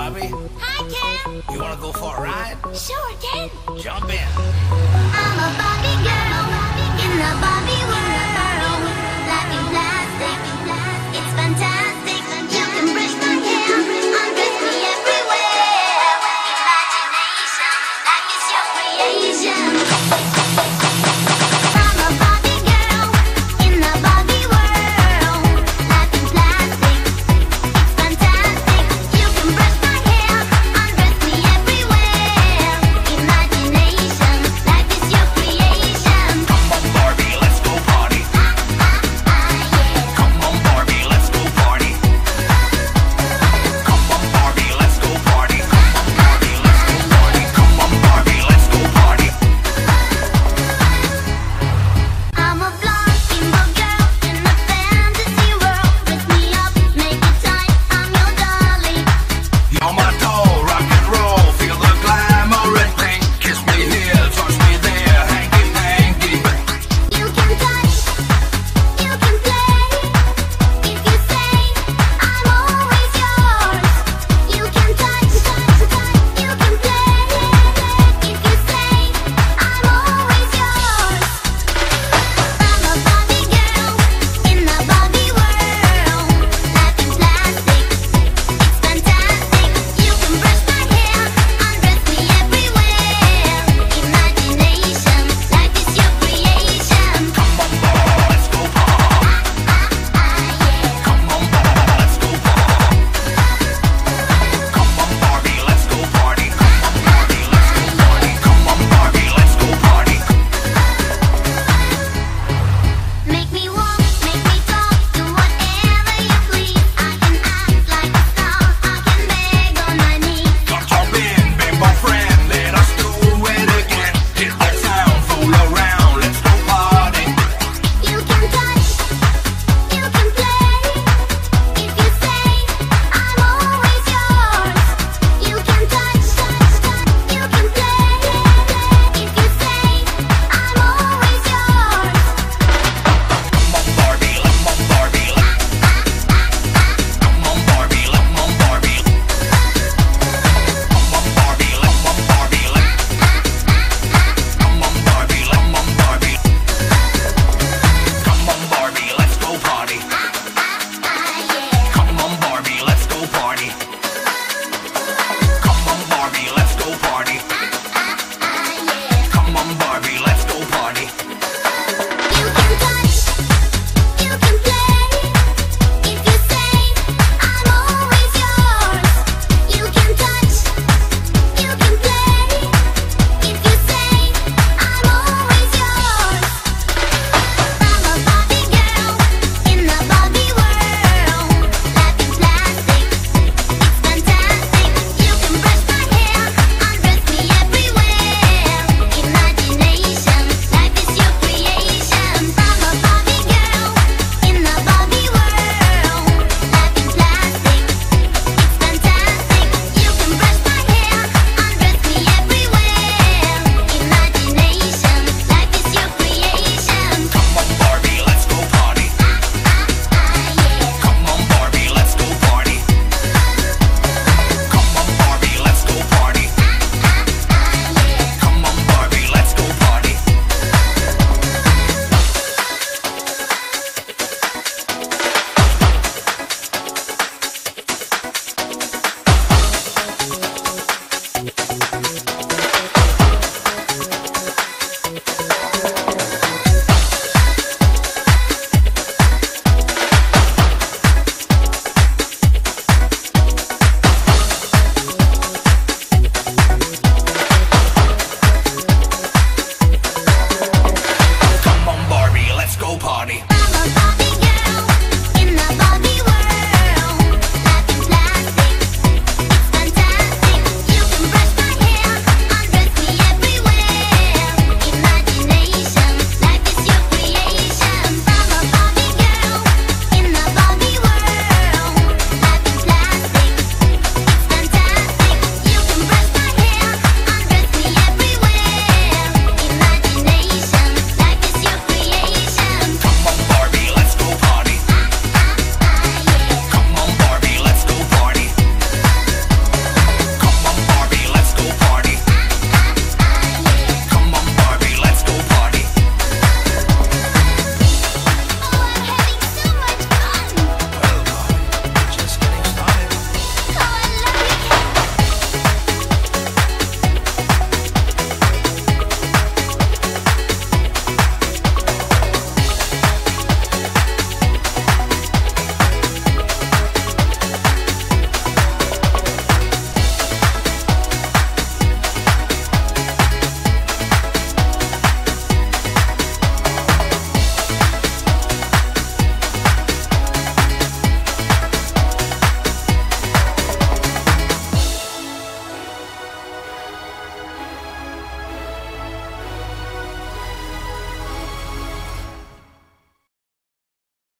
Barbie? Hi, Ken. You want to go for a ride? Sure, Ken. Jump in. I'm a girl in the Money.